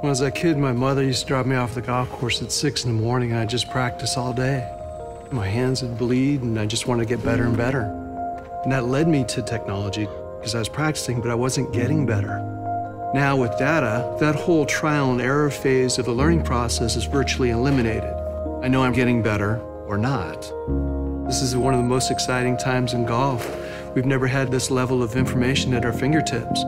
When I was a kid, my mother used to drop me off the golf course at six in the morning, and I'd just practice all day. My hands would bleed, and I just wanted to get better and better. And that led me to technology because I was practicing, but I wasn't getting better. Now, with data, that whole trial and error phase of the learning process is virtually eliminated. I know I'm getting better or not. This is one of the most exciting times in golf. We've never had this level of information at our fingertips.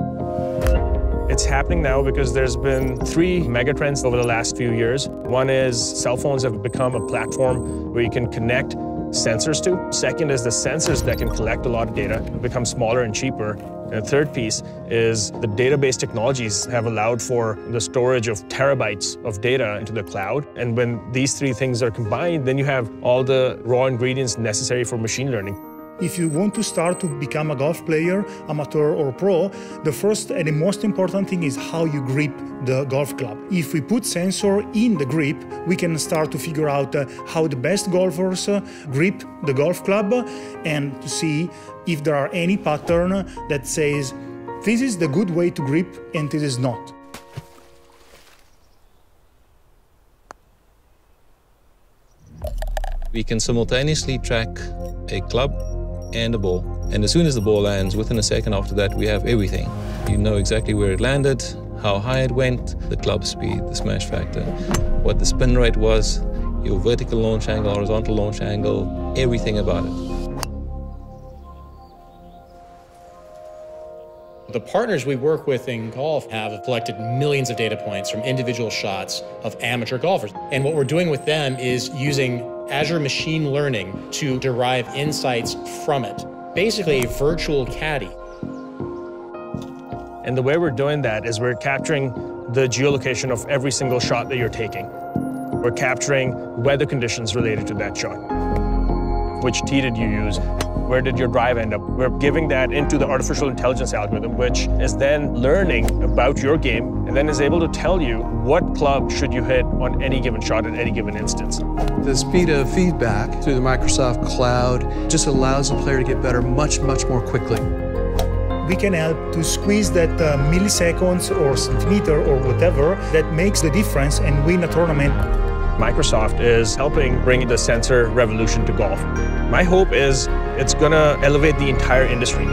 It's happening now because there's been three megatrends over the last few years. One is cell phones have become a platform where you can connect sensors to. Second is the sensors that can collect a lot of data become smaller and cheaper. And the third piece is the database technologies have allowed for the storage of terabytes of data into the cloud. And when these three things are combined, then you have all the raw ingredients necessary for machine learning. If you want to start to become a golf player, amateur or pro, the first and the most important thing is how you grip the golf club. If we put sensor in the grip, we can start to figure out uh, how the best golfers uh, grip the golf club and to see if there are any pattern that says this is the good way to grip and this is not. We can simultaneously track a club and a ball. And as soon as the ball lands, within a second after that, we have everything. You know exactly where it landed, how high it went, the club speed, the smash factor, what the spin rate was, your vertical launch angle, horizontal launch angle, everything about it. The partners we work with in golf have collected millions of data points from individual shots of amateur golfers. And what we're doing with them is using Azure Machine Learning to derive insights from it. Basically, a virtual caddy. And the way we're doing that is we're capturing the geolocation of every single shot that you're taking. We're capturing weather conditions related to that shot. Which tee did you use? Where did your drive end up? We're giving that into the artificial intelligence algorithm, which is then learning about your game and then is able to tell you what club should you hit on any given shot at any given instance. The speed of feedback through the Microsoft Cloud just allows the player to get better much, much more quickly. We can help to squeeze that uh, milliseconds or centimeter or whatever that makes the difference and win a tournament. Microsoft is helping bring the sensor revolution to golf. My hope is it's going to elevate the entire industry.